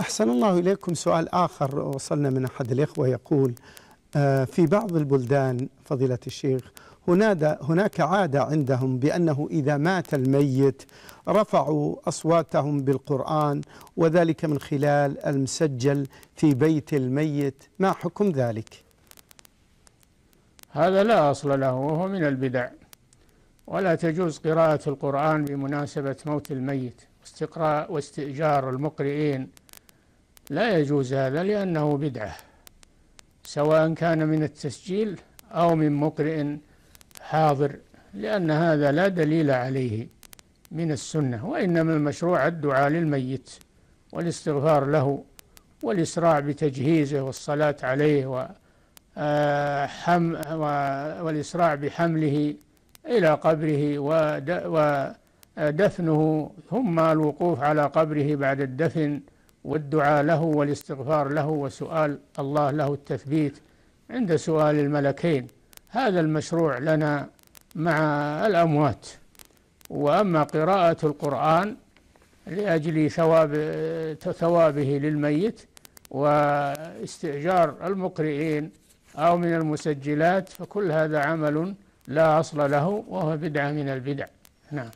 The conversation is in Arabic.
أحسن الله إليكم سؤال آخر وصلنا من أحد الإخوة يقول آه، في بعض البلدان فضيلة الشيخ هناك عادة عندهم بأنه إذا مات الميت رفعوا أصواتهم بالقرآن وذلك من خلال المسجل في بيت الميت. ما حكم ذلك؟ هذا لا أصل له وهو من البدع. ولا تجوز قراءة القرآن بمناسبة موت الميت واستقراء واستئجار المقرئين. لا يجوز هذا لأنه بدعة سواء كان من التسجيل أو من مقرئ حاضر لأن هذا لا دليل عليه من السنة وإنما المشروع الدعاء للميت والاستغفار له والإسراع بتجهيزه والصلاة عليه وحم والإسراع بحمله إلى قبره ودفنه ثم الوقوف على قبره بعد الدفن والدعاء له والاستغفار له وسؤال الله له التثبيت عند سؤال الملكين. هذا المشروع لنا مع الأموات. وأما قراءة القرآن لأجل ثواب ثوابه للميت واستئجار المقرئين أو من المسجلات فكل هذا عمل لا أصل له وهو بدعة من البدع. نعم.